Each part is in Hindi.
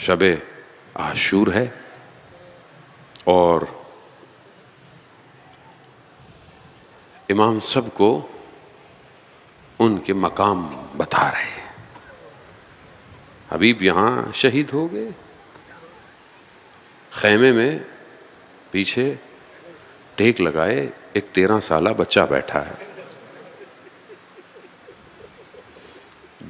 शब आशूर है और इमाम सबको उनके मकाम बता रहे हैं। हबीब यहाँ शहीद हो गए। खैमे में पीछे टेक लगाए, एक तेरह साला बच्चा बैठा है।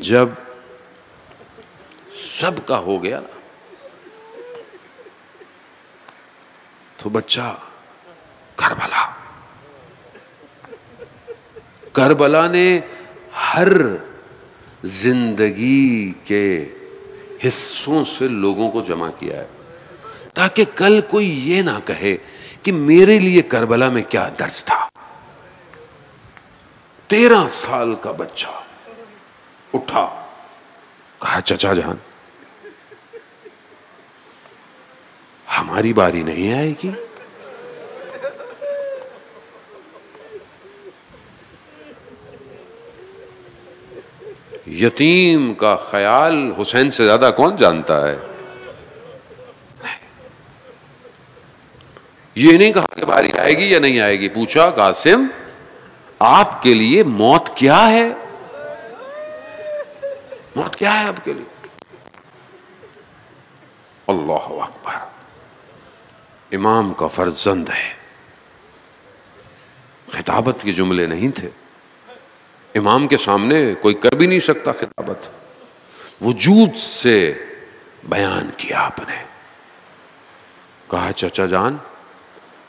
जब सबका हो गया तो बच्चा, करबला। करबला ने हर ज़िंदगी के हिस्सों से लोगों को जमा किया है, ताकि कल कोई ये ना कहे कि मेरे लिए करबला में क्या दर्ज था। तेरह साल का बच्चा उठा, कहा, चचा जान हमारी बारी नहीं आएगी। यतीम का ख्याल हुसैन से ज़्यादा कौन जानता है? ये नहीं कहा कि बारी आएगी या नहीं आएगी। पूछा, कासिम, आपके लिए मौत क्या है? मौत क्या है आपके लिए? अल्लाह अकबर। इमाम का फर्जंद है। खिताबत के जुमले नहीं थे। इमाम के सामने कोई कर भी नहीं सकता खिताबत। वजूद से बयान किया आपने। कहा, चाचा जान,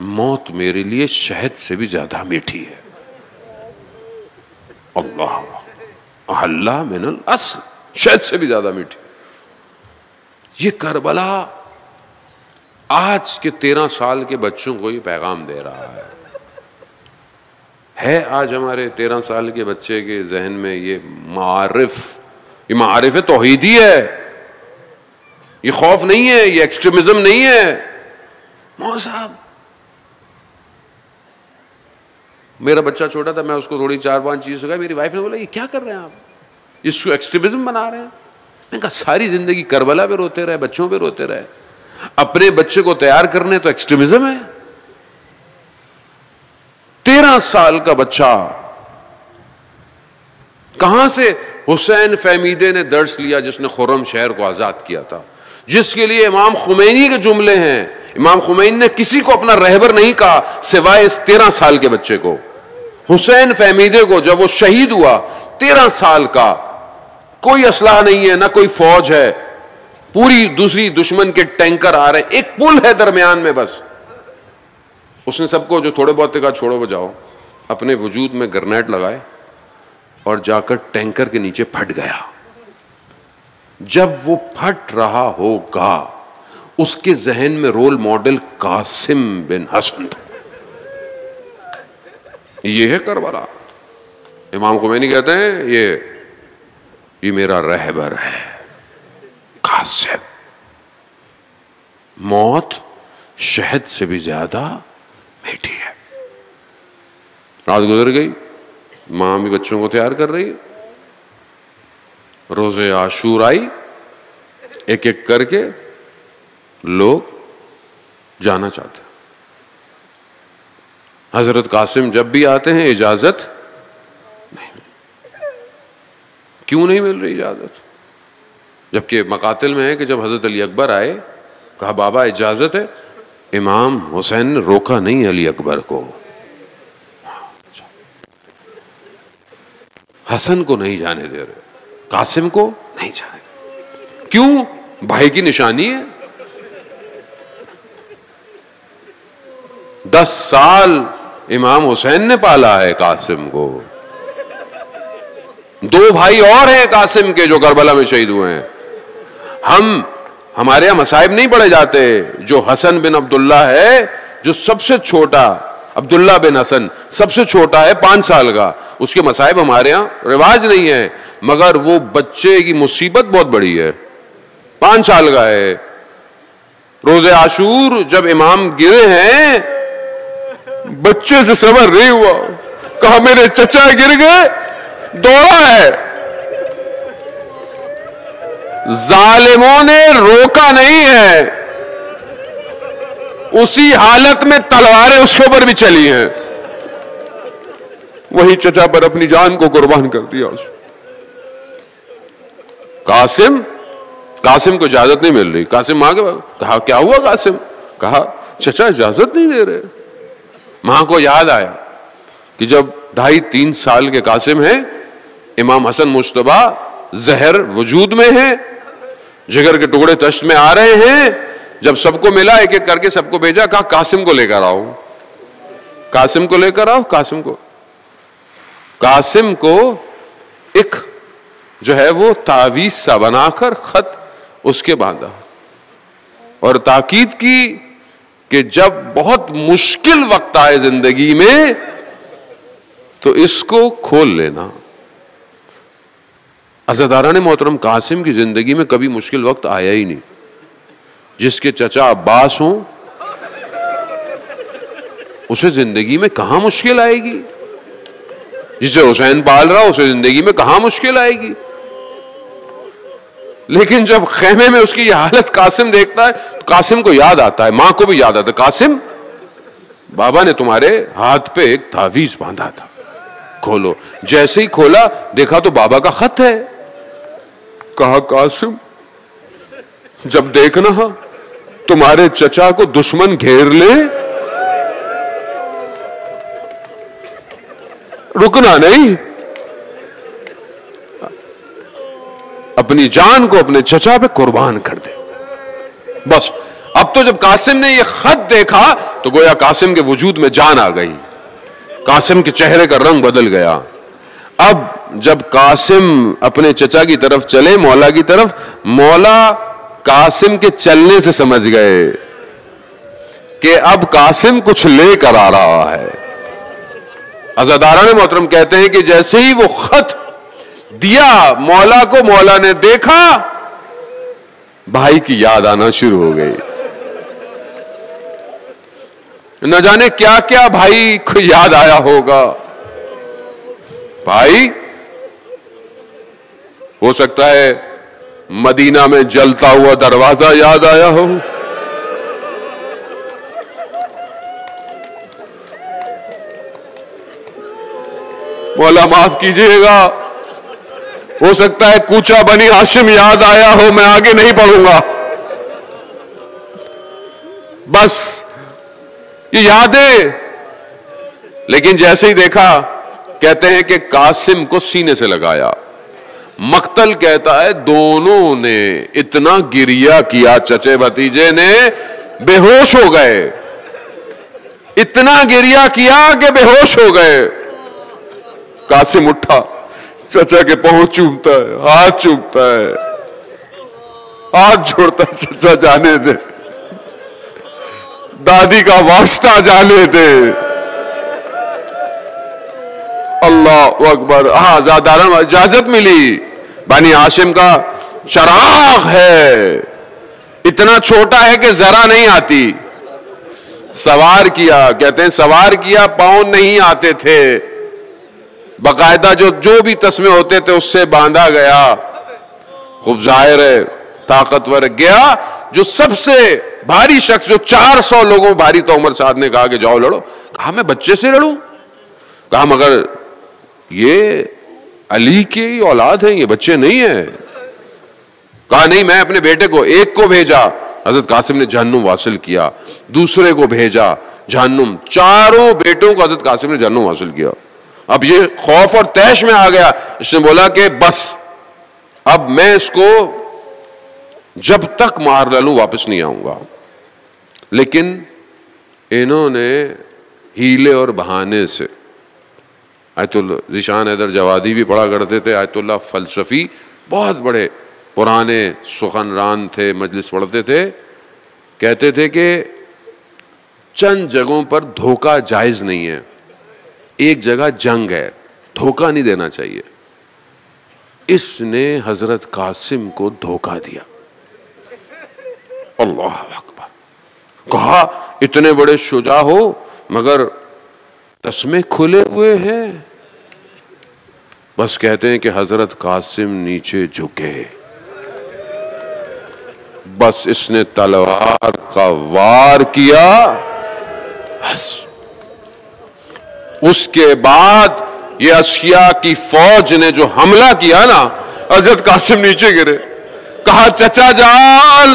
मौत मेरे लिए शहद से भी ज़्यादा मीठी है। अल्लाह अल्लाह मिनल असल, शहद से भी ज़्यादा मीठी ये करबला आज के तेरह साल के बच्चों को ये पैगाम दे रहा है। है आज हमारे तेरह साल के बच्चे के जहन में ये मारिफ ये मारिफ तोहीदी है। ये खौफ नहीं है, ये एक्सट्रीमिज्म नहीं है। साहब, मेरा बच्चा छोटा था, मैं उसको थोड़ी चार पाँच चीज़ सिखाई, मेरी वाइफ ने बोला, ये क्या कर रहे हैं आप? इसको एक्सट्रीमिज्म बना रहे हैं? मैंने कहा, सारी ज़िंदगी करबला पे रोते रहे, बच्चों पे रोते रहे। अपने बच्चे को तैयार करने तो एक्सट्रीमिज्म है। तेरह साल का बच्चा कहाँ से हुसैन फहमीदे ने दर्श लिया जिसने खुरम शहर को आज़ाद किया था? जिसके लिए इमाम खुमैनी के जुमले हैं। इमाम खुमैन ने किसी को अपना रहबर नहीं कहा, सिवाय इस तेरह साल के बच्चे को। हुसैन फहमीदे को जब वो शहीद हुआ, तेरह साल का कोई असलाह नहीं है, ना कोई फौज है पूरी दूसरी दुश्मन के टैंकर आ रहे एक पुल है दरमियान में बस। उसने सबको जो थोड़े बहुत कहा, छोड़ो बजाओ अपने वजूद में ग्रनेड लगाए और जाकर टैंकर के नीचे फट गया। जब वो फट रहा होगा, उसके जहन में रोल मॉडल कासिम बिन हसन था। ये है करबला। इमाम खुमैनी कहते हैं, ये ये मेरा रहबर है। कासिम मौत शहद से भी ज़्यादा मीठी है। रात गुजर गई, माँ भी बच्चों को तैयार कर रही रोज़े आशूर आई एक एक करके लोग जाना चाहते हज़रत कासिम जब भी आते हैं, इजाज़त नहीं क्यों नहीं मिल रही इजाज़त? जबकि मकातिल में है कि जब हज़रत अली अकबर आए, कहा, बाबा, इजाज़त है। इमाम हुसैन ने रोका नहीं अली अकबर को। हसन को नहीं जाने दे रहे। कासिम को नहीं जाने क्यों? भाई की निशानी है। दस साल इमाम हुसैन ने पाला है कासिम को। दो भाई और हैं कासिम के जो करबला में शहीद हुए हैं। हम, हमारे यहाँ मसाइब नहीं पढ़े जाते, जो हसन बिन अब्दुल्ला है, जो सबसे छोटा अब्दुल्ला बिन हसन, सबसे छोटा है पाँच साल का। उसके मसाइब हमारे यहाँ रिवाज नहीं है, मगर वो बच्चे की मुसीबत बहुत बड़ी है। पाँच साल का है। रोज़े आशूर जब इमाम गिरे हैं, बच्चे से सबर नहीं हुआ। कहा, मेरे चचा गिर गए, दौड़ा है। जालिमों ने रोका नहीं है। उसी हालत में तलवारें उसके ऊपर भी चली हैं। वही चचा पर अपनी जान को कुर्बान कर दिया उस कासिम कासिम को इजाज़त नहीं मिल रही। कासिम माँ के कहा, क्या हुआ कासिम? कहा, चचा, इजाज़त नहीं दे रहे। माँ को याद आया कि जब ढाई तीन साल के कासिम हैं, इमाम हसन मुश्तबा जहर वजूद में है जिगर के टुकड़े तश्त में आ रहे हैं। जब सबको मिला एक एक करके सबको भेजा, कहा, कासिम को लेकर आओ। कासिम को लेकर आओ, कासिम को। कासिम को एक जो है वो तावीज सा बनाकर खत उसके बांधा। और ताकीद की कि जब बहुत मुश्किल वक्त आए ज़िंदगी में तो इसको खोल लेना। अजादारा ने मोहतरम कासिम की ज़िंदगी में कभी मुश्किल वक्त आया ही नहीं। जिसके चचा अब्बास हों, उसे ज़िंदगी में कहाँ मुश्किल आएगी? जिसे हुसैन पाल रहा, उसे ज़िंदगी में कहाँ मुश्किल आएगी? लेकिन जब खेमे में उसकी यह हालत कासिम देखता है तो कासिम को याद आता है, माँ को भी याद आता है, कासिम, बाबा ने तुम्हारे हाथ पे एक तावीज बांधा था। खोलो, जैसे ही खोला, देखा तो बाबा का खत है। कहा कासिम जब देखना तुम्हारे चचा को दुश्मन घेर ले, रुकना नहीं। अपनी जान को अपने चचा पे कुर्बान कर दे। बस, अब तो जब कासिम ने यह खत देखा तो गोया कासिम के वजूद में जान आ गई। कासिम के चेहरे का रंग बदल गया। अब जब कासिम अपने चचा की तरफ़ चले, मौला की तरफ़, मौला कासिम के चलने से समझ गए कि अब कासिम कुछ लेकर आ रहा है। अजादारण मोहतरम कहते हैं कि जैसे ही वो खत दिया, मौला को मौला ने देखा, भाई की याद आना शुरू हो गई। न जाने क्या क्या भाई को याद आया होगा। भाई हो सकता है मदीना में जलता हुआ दरवाज़ा याद आया हो। मौला माफ़ कीजिएगा। हो सकता है कूचा बनी हाशिम याद आया हो, मैं आगे नहीं पढ़ूँगा बस, ये यादें। लेकिन जैसे ही देखा, कहते हैं कि कासिम को सीने से लगाया। मख्तल कहता है, दोनों ने इतना गिरिया किया चचे भतीजे ने, बेहोश हो गए। इतना गिरिया किया कि बेहोश हो गए। कासिम उठा, चचा के पहुँच चूमता है, हाथ चूमता है। हाथ जोड़ता है, चचा जाने दे। दादी का वास्ता जाने दे। अल्लाह अकबर हाँ ज़्यादा इजाज़त मिली। बानी आशिम का चराग है। इतना छोटा है कि जरा नहीं आती। सवार किया, कहते हैं, सवार किया पाउन नहीं आते थे। बाकायदा जो जो भी तस्मे होते थे, उससे बांधा गया। खूब ज़ाहिर है, ताकतवर गया, जो सबसे भारी शख्स, जो 400 लोगों, भारी तो उमर साहब ने कहा कि जाओ लड़ो। कहा, मैं बच्चे से लड़ू? कहा, मगर ये अली के ही औलाद हैं, ये बच्चे नहीं है। कहा, नहीं, मैं अपने बेटे को एक को भेजा। हज़रत कासिम ने जहन्नुम वासिल किया, दूसरे को भेजा जहन्नुम। चारों बेटों को हज़रत कासिम ने जहन्नुम वासिल किया। अब ये खौफ और तैश में आ गया। इसने बोला कि, बस, अब मैं इसको जब तक मार डालू वापस नहीं आऊँगा। लेकिन इन्होंने हीले और बहाने से आयतुल्ला जिशान हैदर जवादी भी पढ़ा करते थे, आयतुल्ला फलसफी, बहुत बड़े पुराने सुखनरान थे, मजलिस पढ़ते थे। कहते थे कि चंद जगहों पर धोखा जायज़ नहीं है। एक जगह जंग है, धोखा नहीं देना चाहिए। इसने हज़रत कासिम को धोखा दिया। अल्लाह अकबर। कहा, इतने बड़े शुजा हो, मगर तस्मे खुले हुए हैं। बस कहते हैं कि हज़रत कासिम नीचे झुके। बस इसने तलवार का वार किया। बस। उसके बाद ये अशिया की फौज ने जो हमला किया ना, हज़रत कासिम नीचे गिरे। कहा, चचा जान!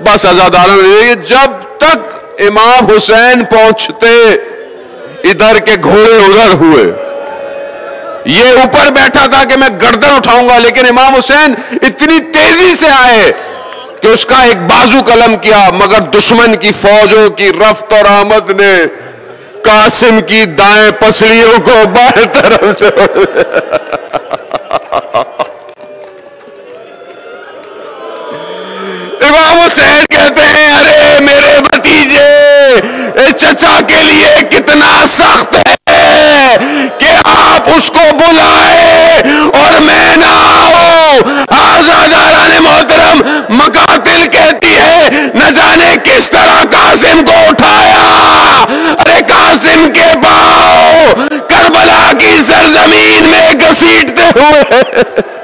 बस आजादारा ने जब तक इमाम हुसैन पहुँचते, इधर के घोड़े उधर हुए। ये ऊपर बैठा था कि मैं गर्दन उठाऊँगा, लेकिन इमाम हुसैन इतनी तेज़ी से आए कि उसका एक बाजू कलम किया, मगर दुश्मन की फौजों की रफ्त और आमद ने कासिम की दाएँ पसलियों को बाएँ तरफ़ छोड़ इमाम हुसैन कहते हैं, अरे मेरे भतीजे चचा के लिए कितना सख्त है कि आप उसको घसीटते हुए